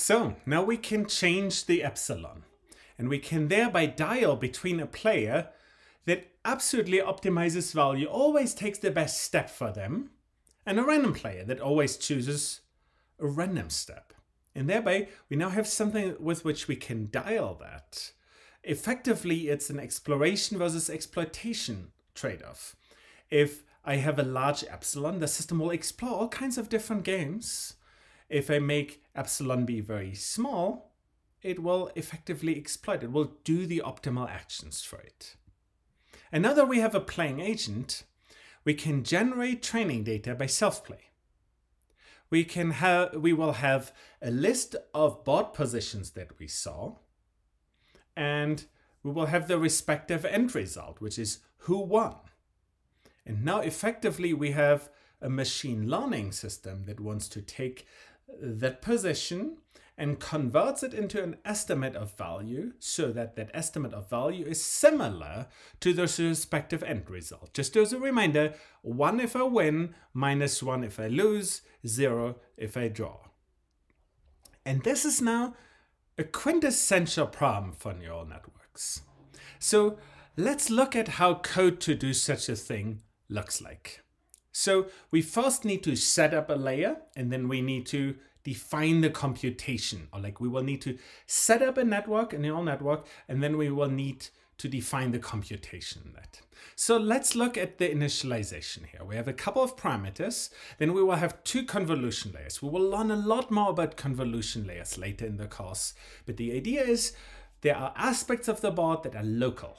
So now we can change the epsilon and we can thereby dial between a player that absolutely optimizes value, always takes the best step for them, and a random player that always chooses a random step. And thereby we now have something with which we can dial that. Effectively, it's an exploration versus exploitation trade-off. If I have a large epsilon, the system will explore all kinds of different games if I make epsilon be very small, it will effectively exploit. It will do the optimal actions for it. And now that we have a playing agent, we can generate training data by self-play. We can have we will have a list of board positions that we saw, and we will have the respective end result, which is who won. And now effectively we have a machine learning system that wants to take that position and converts it into an estimate of value so that that estimate of value is similar to the respective end result. Just as a reminder, 1 if I win, minus 1 if I lose, 0 if I draw. And this is now a quintessential problem for neural networks. So let's look at how code to do such a thing looks like. So we first need to set up a layer and then we need to define the computation or like we will need to set up a network, a neural network, and then we will need to define the computation in that. So let's look at the initialization here. We have a couple of parameters, then we will have two convolution layers. We will learn a lot more about convolution layers later in the course, but the idea is there are aspects of the board that are local,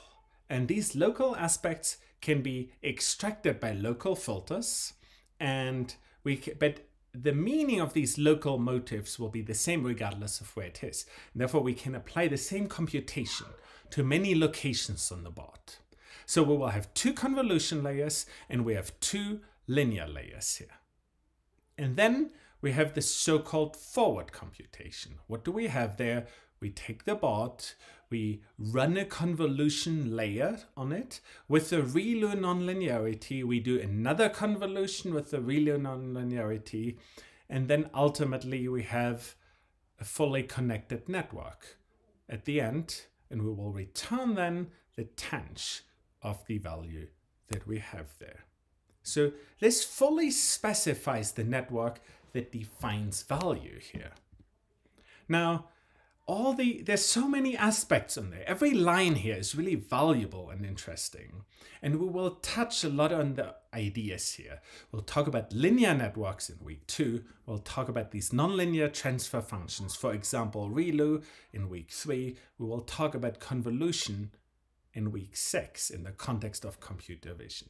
and these local aspects can be extracted by local filters and we can, but the meaning of these local motifs will be the same regardless of where it is. And therefore, we can apply the same computation to many locations on the board. So we will have two convolution layers and we have two linear layers here. And then we have the so-called forward computation. What do we have there? We take the bot, we run a convolution layer on it. With the ReLU nonlinearity, we do another convolution with the ReLU nonlinearity. And then ultimately we have a fully connected network at the end. And we will return then the tanh of the value that we have there. So this fully specifies the network that defines value here. Now, all the there's so many aspects on there. Every line here is really valuable and interesting. And we will touch a lot on the ideas here. We'll talk about linear networks in week two. We'll talk about these nonlinear transfer functions. For example, ReLU in week three. We will talk about convolution in week six in the context of computer vision.